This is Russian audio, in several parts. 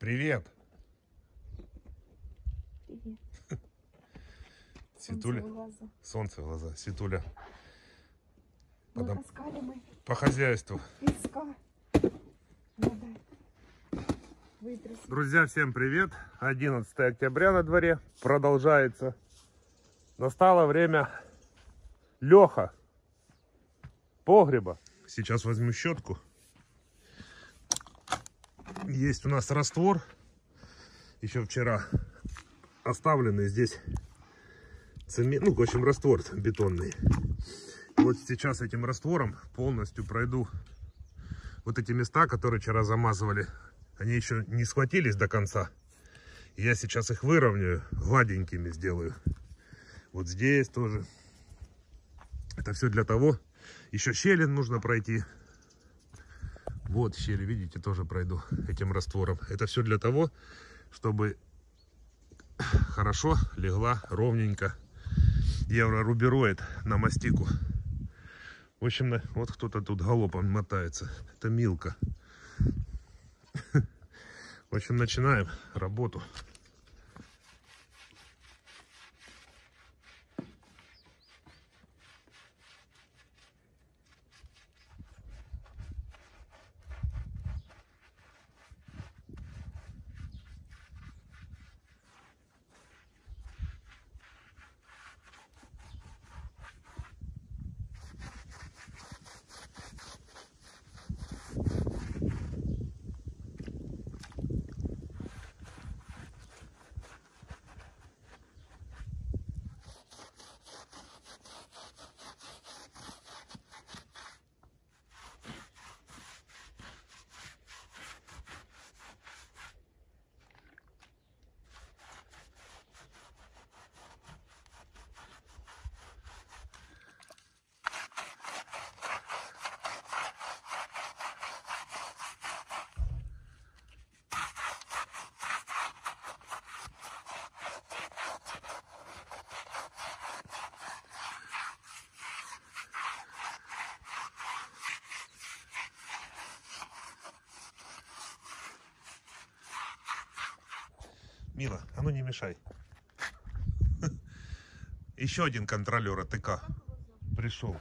Привет. Привет. Светуля. Солнце в глаза. Солнце в глаза. Светуля. Натаскали мы По хозяйству. песка. Надо. Друзья, всем привет. 11 октября на дворе. Продолжается. Настало время Леха. Погреба. Сейчас возьму щетку. Есть у нас раствор. Еще вчера оставленный здесь цемент. Ну, в общем, раствор бетонный. Вот сейчас этим раствором полностью пройду вот эти места, которые вчера замазывали. Они еще не схватились до конца. Я сейчас их выровняю, гладенькими сделаю. Вот здесь тоже. Это все для того. Еще щели нужно пройти. Вот щели, видите, тоже пройду этим раствором. Это все для того, чтобы хорошо легла ровненько еврорубероид на мастику. В общем, вот кто-то тут галопом мотается. Это Милка. В общем, начинаем работу. Мила, а ну не мешай. Еще один контролер АТК пришел.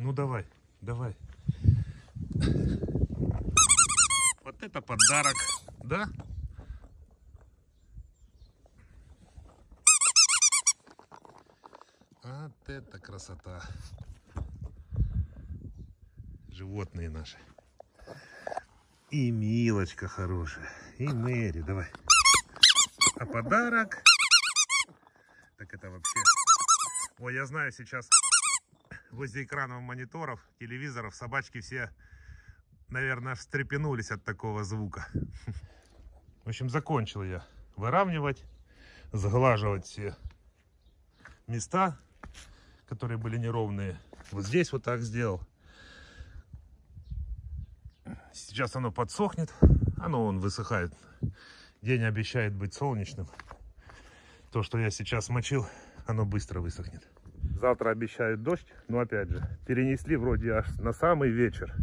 Ну давай, давай. Вот это подарок, да? Вот это красота. Животные наши. И Милочка хорошая. И Мэри, давай. А подарок? Так это вообще... Ой, я знаю сейчас возле экранов мониторов, телевизоров, собачки все, наверное, встрепенулись от такого звука. В общем, закончил я выравнивать, сглаживать все места, которые были неровные. Вот здесь вот так сделал. Сейчас оно подсохнет, оно он высыхает. День обещает быть солнечным. То, что я сейчас мочил, оно быстро высохнет. Завтра обещают дождь, но опять же, перенесли вроде аж на самый вечер.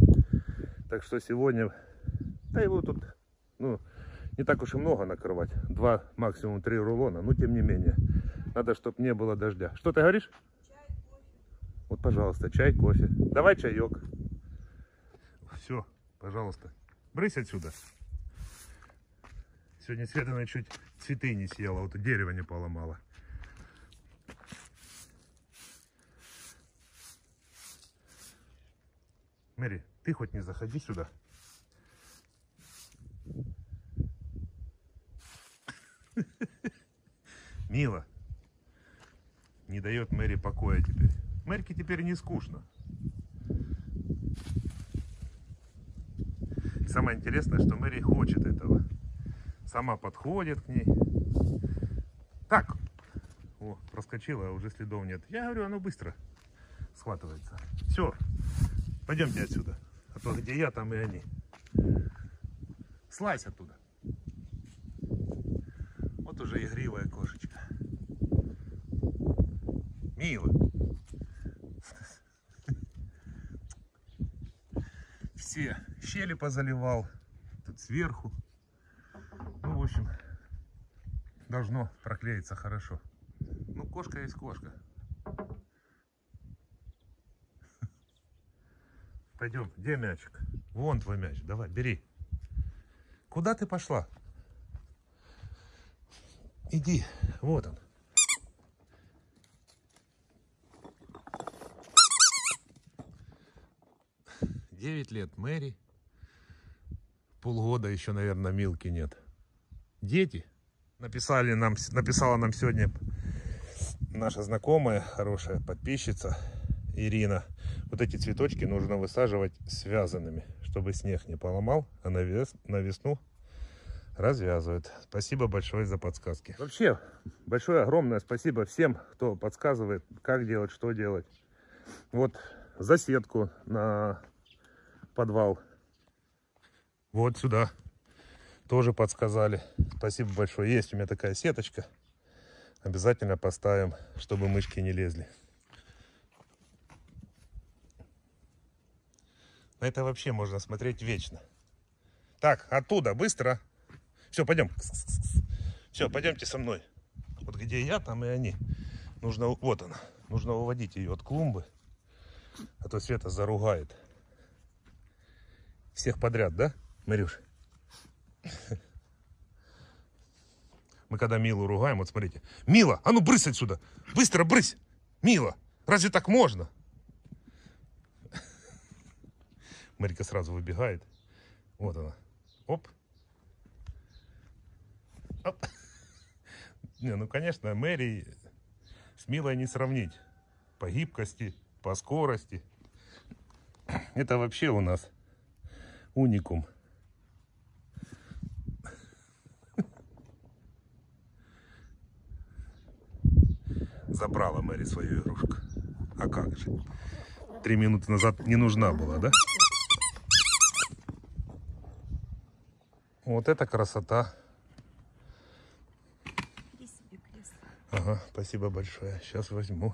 Так что сегодня, да его тут, ну, не так уж и много накрывать. Два, максимум три рулона, но тем не менее. Надо, чтобы не было дождя. Что ты говоришь? Вот, пожалуйста, чай, кофе. Давай чаек. Все, Пожалуйста. Брысь отсюда. Сегодня Светлана чуть цветы не съела, вот дерево не поломала. Мэри, ты хоть не заходи сюда. Мила. Не дает Мэри покоя теперь. Мэрке теперь не скучно. Самое интересное, что Мэри хочет этого. Сама подходит к ней. Так. О, проскочила, а уже следов нет. Я говорю, оно быстро схватывается. Все. Пойдемте отсюда. А то где я, там и они. Слазь оттуда. Вот уже игривая кошечка. Мило. Все щели позаливал. Тут сверху. Ну, в общем, должно проклеиться хорошо. Ну, кошка есть кошка. Пойдем, где мячик? Вон твой мяч, давай, бери. Куда ты пошла? Иди, вот он. Девять лет Мэри. Полгода еще, наверное, Милки нет. Дети. Написали нам, написала нам сегодня наша знакомая, хорошая подписчица Ирина. Вот эти цветочки нужно высаживать связанными, чтобы снег не поломал, а на, вес, на весну развязывают. Спасибо большое за подсказки. Вообще, большое огромное спасибо всем, кто подсказывает, как делать, что делать. Вот засетку на подвал. Вот сюда тоже подсказали. Спасибо большое. Есть у меня такая сеточка. Обязательно поставим, чтобы мышки не лезли. Это вообще можно смотреть вечно. Так, оттуда, быстро. Все, пойдем. Все, пойдемте со мной. Вот где я, там и они. Нужно, вот она. Нужно уводить ее от клумбы. А то Света заругает. Всех подряд, да, Марюш? Мы когда Милу ругаем, вот смотрите. Мила, а ну брысь отсюда. Быстро брысь. Мила, разве так можно? Марика сразу выбегает. Вот она. Оп. Оп. Не, ну, конечно, Мэри с Милой не сравнить. По гибкости, по скорости. Это вообще у нас уникум. Забрала Мэри свою игрушку. А как же? Три минуты назад не нужна была, да? Вот это красота. Ага, спасибо большое. Сейчас возьму.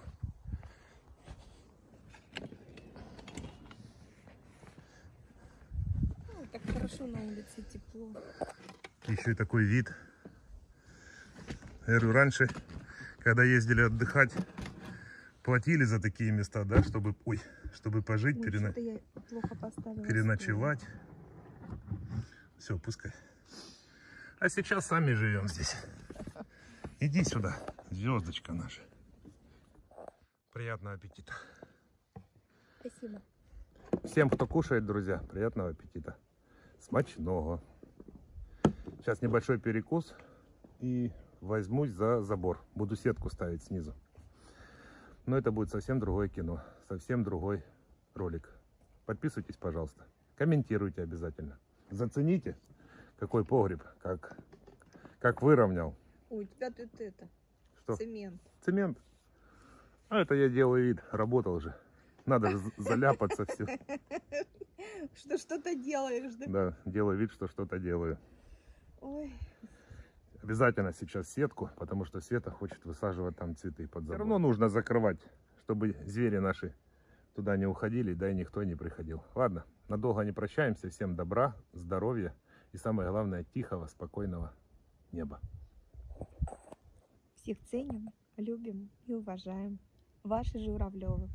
Ну, так хорошо на улице тепло. Еще и такой вид. Я говорю, раньше, когда ездили отдыхать, платили за такие места, да, чтобы, ой, чтобы пожить, Ой, поставила. переночевать. Все, пускай. А сейчас сами живем здесь. Иди сюда, звездочка наша. Приятного аппетита. Спасибо. Всем, кто кушает, друзья, приятного аппетита. Смачного. Сейчас небольшой перекус и возьмусь за забор. Буду сетку ставить снизу. Но это будет совсем другое кино, совсем другой ролик. Подписывайтесь, пожалуйста. Комментируйте обязательно. Зацените, какой погреб, как, как выровнял. Ой, у тебя тут это, Что? цемент. Цемент. А это я делаю вид, работал же. Надо же заляпаться все. Что что-то делаешь, да? Да, делаю вид, что что-то делаю. Ой, Обязательно сейчас сетку, потому что Света хочет высаживать там цветы под забор. Все равно нужно закрывать, чтобы звери наши туда не уходили, да и никто не приходил. Ладно, надолго не прощаемся. Всем добра, здоровья и самое главное, тихого, спокойного неба. всех ценим, любим и уважаем. Ваши Журавлевы.